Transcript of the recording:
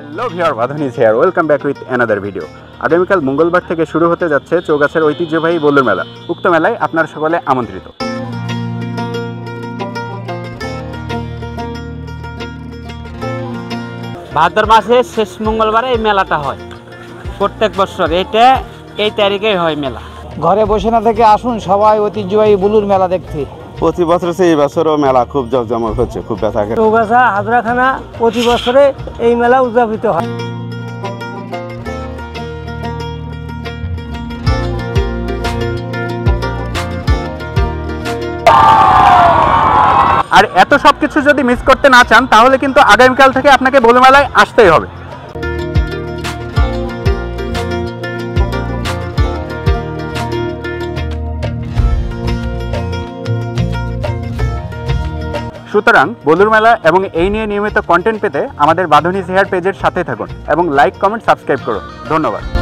Hello ভিওর বাধানিস here welcome back with another video আগামীকাল মঙ্গলবার থেকে শুরু হতে যাচ্ছে চৌগাছের ঐতিহ্যবাহী বলুর মেলা। উক্ত মেলায় আপনার সকলে আমন্ত্রিত। ভাদ্র মাসের শেষ মঙ্গলবারে এই মেলাটা হয়। প্রত্যেক বছর এটা এই তারিখেই হয় মেলা। ঘরে বসে না থেকে আসুন সবাই ঐতিহ্যবাহী বুলুর মেলা দেখতে। প্রতি বছর এই বছরও মেলা খুব জমজমক হচ্ছে খুব ব্যথা চৌগাছা হাজরাখানা প্রতি বছরে এই মেলা উদযাপিত হয়। আর এত সব কিছু যদি মিস করতে না চান তাহলে কিন্তু আগামীকাল থেকে আপনাকে বলু মেলায় আসতেই হবে। সুতরাং বলুর মেলা এবং এই নিয়ে নিয়মিত কন্টেন্ট পেতে আমাদের বাঁধনি হেয়ার পেজের সাথে থাকুন এবং লাইক কমেন্ট সাবস্ক্রাইব করুন। ধন্যবাদ।